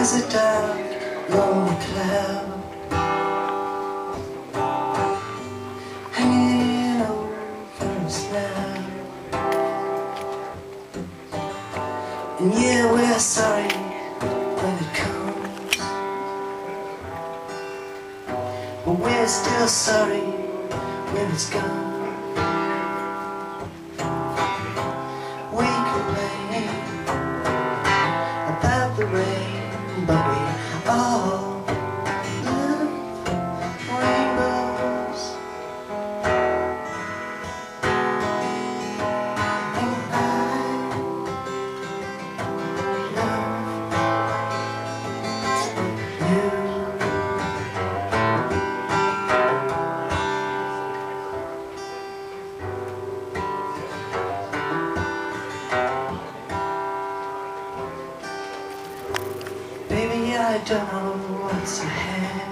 as a dark, lonely cloud hanging over us now. And yeah, we're sorry when it comes, but we're still sorry when it's gone. I don't know what's ahead.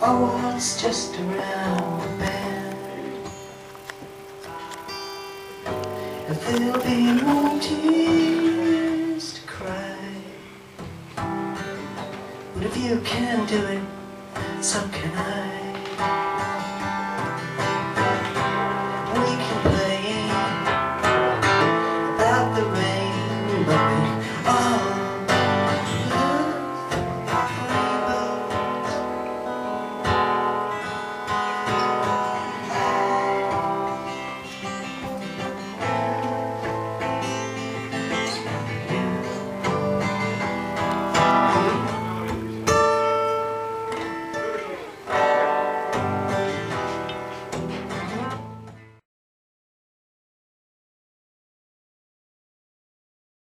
Or what's just around the bend? If there'll be more tears to cry But if you can do it, so can I